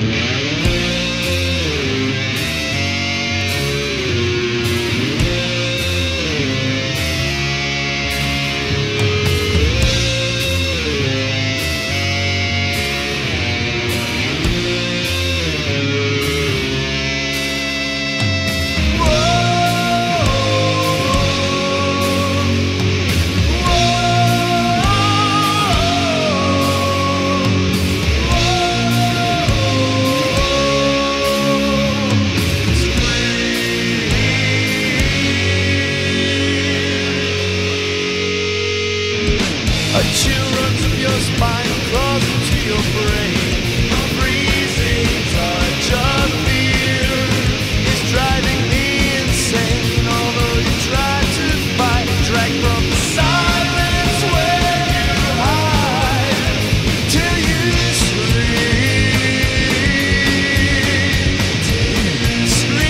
Bye. A chill runs up your spine, crawls into your brain. Freezing touch of fear is driving me insane. Although you try to fight, drag from the silence where you hide till you scream. Till you scream.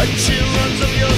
A chill runs up your